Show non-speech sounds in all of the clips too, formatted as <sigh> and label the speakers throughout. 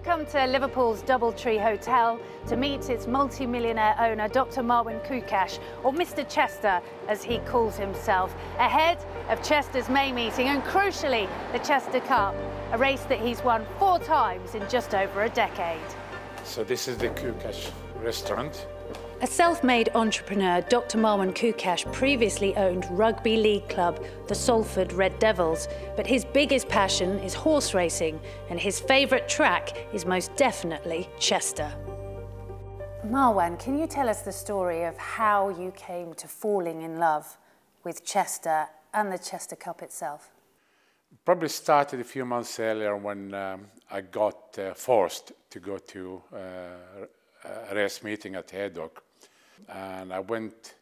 Speaker 1: I've come to Liverpool's Doubletree Hotel to meet its multi-millionaire owner, Dr. Marwan Koukash, or Mr. Chester, as he calls himself, ahead of Chester's May meeting and, crucially, the Chester Cup, a race that he's won four times in just over a decade.
Speaker 2: So this is the Kukash restaurant.
Speaker 1: A self-made entrepreneur, Dr. Marwan Koukash previously owned rugby league club the Salford Red Devils, but his biggest passion is horse racing, and his favourite track is most definitely Chester. Marwan, can you tell us the story of how you came to falling in love with Chester and the Chester Cup itself?
Speaker 2: Probably started a few months earlier when um, I got uh, forced to go to uh, a race meeting at Haydock and I went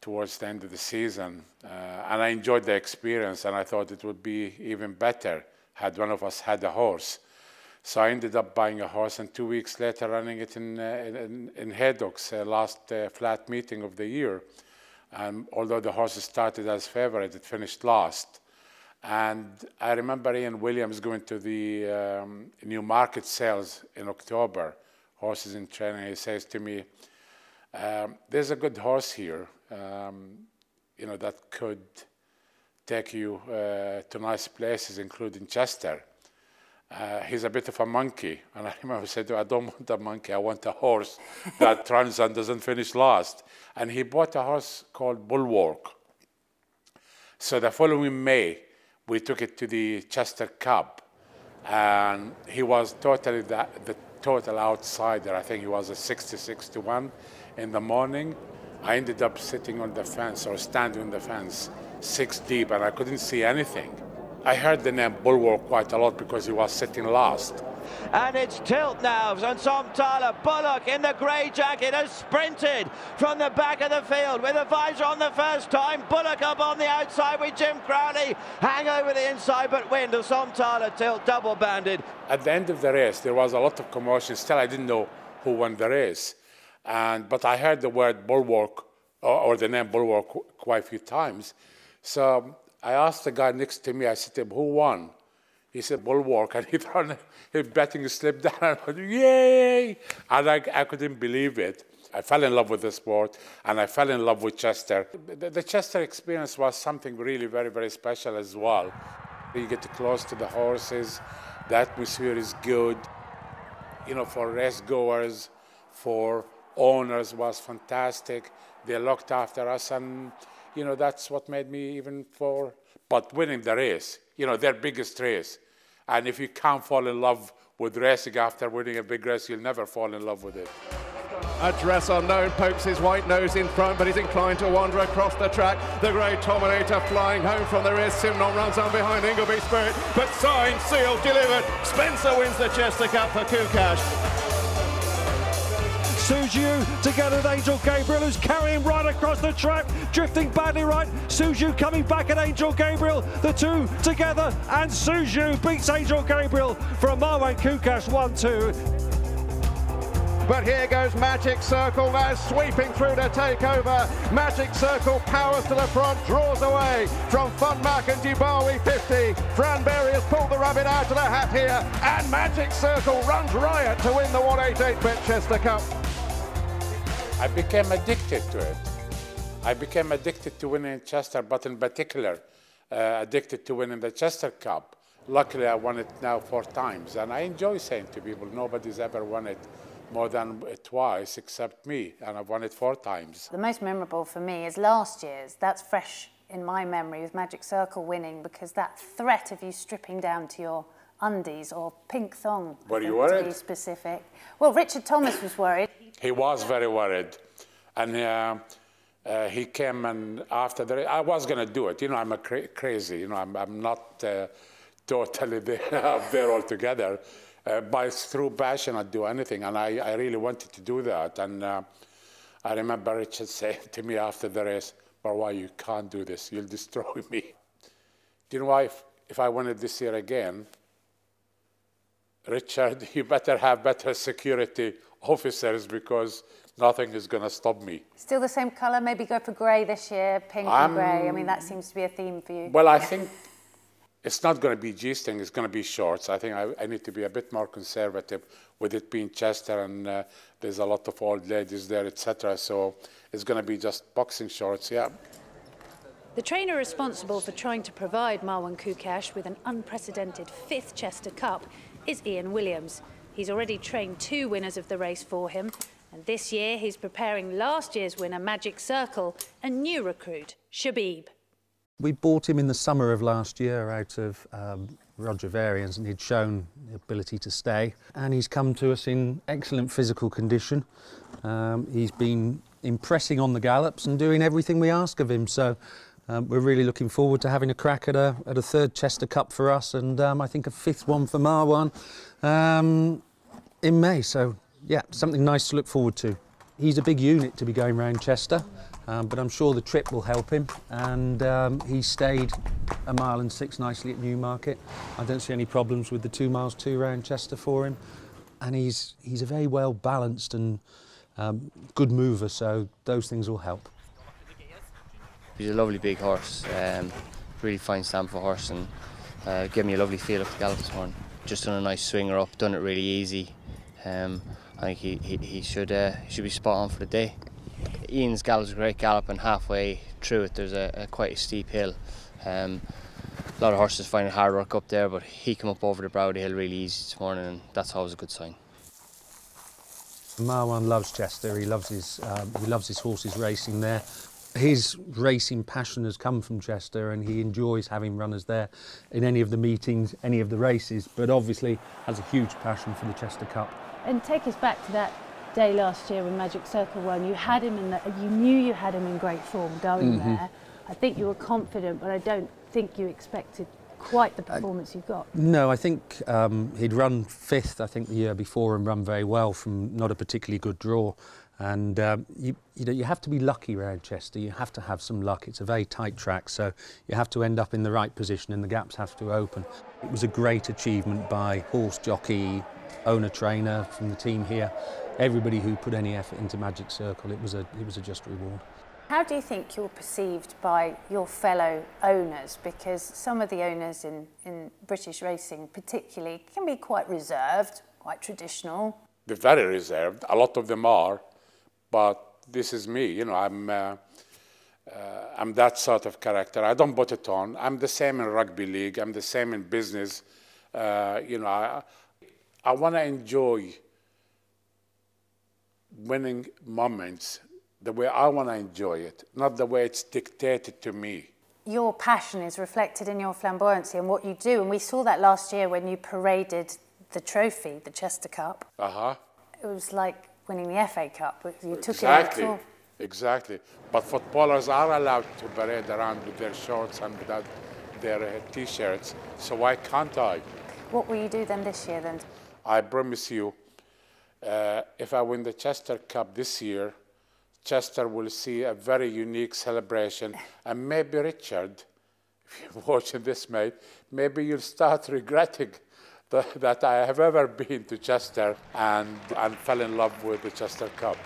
Speaker 2: towards the end of the season, uh, and I enjoyed the experience, and I thought it would be even better had one of us had a horse. So I ended up buying a horse, and two weeks later, running it in uh, in, in Haydock's uh, last uh, flat meeting of the year. And although the horse started as favorite, it finished last. And I remember Ian Williams going to the um, Newmarket sales in October, horses in training. He says to me, um, there's a good horse here, um, you know, that could take you uh, to nice places, including Chester. Uh, he's a bit of a monkey. And <laughs> I remember said, I don't want a monkey, I want a horse that <laughs> runs and doesn't finish last. And he bought a horse called Bulwark. So the following May, we took it to the Chester Cup. And he was totally the, the total outsider. I think he was a 66 to 1 in the morning. I ended up sitting on the fence or standing on the fence six deep and I couldn't see anything. I heard the name Bulwark quite a lot because he was sitting last.
Speaker 3: And it's tilt now, and Tom Tyler Bulwark in the grey jacket has sprinted from the back of the field with a visor on the first time. Bulwark up on the outside with Jim Crowley. Hang over the inside, but win to Tom Tyler tilt double banded.
Speaker 2: At the end of the race, there was a lot of commotion. Still, I didn't know who won the race. And, but I heard the word bulwark or, or the name bulwark quite a few times. So I asked the guy next to me, I said to him, who won? He said, bulwark. And he <laughs> thought his betting slipped down. And <laughs> I went, yay! And I, I couldn't believe it. I fell in love with the sport and I fell in love with Chester. The, the, Chester experience was something really very, very special as well. You get close to the horses, the atmosphere is good. You know, for race goers, for owners was fantastic. They looked after us, and you know that's what made me even for. But winning the race, you know, their biggest race, and if you can't fall in love with racing after winning a big race, you'll never fall in love with it.
Speaker 4: Address Unknown pokes his white nose in front, but he's inclined to wander across the track. The great Terminator flying home from the race. Simenon runs on behind Ingleby Spirit, but signed, sealed, delivered. Spencer wins the Chester Cup for Koukash.
Speaker 5: Suegioo together with Angel Gabriel, who's carrying right across the track, drifting badly right. Suegioo coming back at Angel Gabriel. The two together, and Suegioo beats Angel Gabriel from Marwan Koukash 1-2.
Speaker 4: But here goes Magic Circle now sweeping through to take over. Magic Circle powers to the front, draws away from Fun Mac and Dubawi 50. Fran Berry has pulled the rabbit out of the hat here, and Magic Circle runs riot to win the 188 Chester Cup.
Speaker 2: I became addicted to it. I became addicted to winning Chester, but in particular, uh, addicted to winning the Chester Cup. Luckily, I won it now four times, and I enjoy saying to people, nobody's ever won it more than twice except me, and I've won it four times.
Speaker 1: The most memorable for me is last year's. That's fresh in my memory with Magic Circle winning because that threat of you stripping down to your undies or pink thong.
Speaker 2: Were you worried?
Speaker 1: To be specific. Well, Richard Thomas was worried.
Speaker 2: He was very worried. And uh, uh, he came and after the I was going to do it. You know, I'm a cra crazy. You know, I'm, I'm not uh, totally <laughs> there, up there altogether. Uh, by through passion, I'd do anything. And I, I really wanted to do that. And uh, I remember Richard <laughs> saying to me after the race, but why you can't do this? You'll destroy me. Do you know why? If, if I won it this year again, Richard, <laughs> you better have better security officers because nothing is going to stop me.
Speaker 1: Still the same colour? Maybe go for grey this year, pink I'm, and grey. I mean, that seems to be a theme for you.
Speaker 2: Well, I think it's not going to be G-string, it's going to be shorts. I think I, I, need to be a bit more conservative with it being Chester and uh, there's a lot of old ladies there, etc. So it's going to be just boxing shorts, yeah.
Speaker 1: The trainer responsible for trying to provide Marwan Koukash with an unprecedented fifth Chester Cup is Ian Williams. He's already trained two winners of the race for him, and this year he's preparing last year's winner, Magic Circle, and new recruit, Shabib.
Speaker 6: We bought him in the summer of last year out of um, Roger Varian's and he'd shown the ability to stay and he's come to us in excellent physical condition. Um, he's been impressing on the gallops and doing everything we ask of him so um, we're really looking forward to having a crack at a, at a third Chester Cup for us and um, I think a fifth one for Marwan um, in May so yeah something nice to look forward to. He's a big unit to be going around Chester um, but I'm sure the trip will help him. And um, he stayed a mile and six nicely at Newmarket. I don't see any problems with the two miles two round Chester for him. And he's, he's a very well balanced and um, good mover, so those things will help.
Speaker 7: He's a lovely big horse, um, really fine stamp for horse, and uh, gave me a lovely feel up the gallop this morning. Just done a nice swinger up, done it really easy. Um, I think he, he, he should uh, should be spot on for the day. Ian's gallop's a great gallop and halfway through it there's a, a quite a steep hill. Um, a lot of horses find it hard work up there but he came up over the brow of the hill really easy this morning and that's always a good sign.
Speaker 6: Marwan loves Chester, he loves his, um, he loves his horses racing there. His racing passion has come from Chester and he enjoys having runners there in any of the meetings, any of the races, but obviously has a huge passion for the Chester Cup.
Speaker 1: And take us back to that day last year when Magic Circle won, you had him in the, you knew you had him in great form going mm -hmm. there. I think you were confident, but I don't think you expected quite the performance uh, you've got.
Speaker 6: No, I think um, he'd run fifth, I think, the year before and run very well from not a particularly good draw. And um, you, you, know, you have to be lucky around Chester. You have to have some luck. It's a very tight track, so you have to end up in the right position and the gaps have to open. It was a great achievement by horse jockey, owner trainer from the team here everybody who put any effort into Magic Circle, it was a, it was a just reward.
Speaker 1: How do you think you're perceived by your fellow owners? Because some of the owners in, in British racing particularly can be quite reserved, quite traditional.
Speaker 2: They're very reserved, a lot of them are, but this is me, you know, I'm, uh, uh, I'm that sort of character. I don't put it on. I'm the same in rugby league, I'm the same in business. Uh, you know, I, I want to enjoy winning moments the way I want to enjoy it, not the way it's dictated to me.
Speaker 1: Your passion is reflected in your flamboyancy and what you do, and we saw that last year when you paraded the trophy, the Chester Cup.
Speaker 2: Uh huh.
Speaker 1: It was like winning the FA Cup. You took
Speaker 2: exactly.
Speaker 1: it
Speaker 2: Exactly. But footballers are allowed to parade around with their shorts and without their uh, t-shirts. So why can't I?
Speaker 1: What will you do then this year then?
Speaker 2: I promise you, uh, if I win the Chester Cup this year, Chester will see a very unique celebration. <laughs> And maybe Richard, if you're <laughs> watching this, mate, maybe you'll start <laughs> regretting the, that I have ever been to Chester and, and fell in love with the Chester Cup.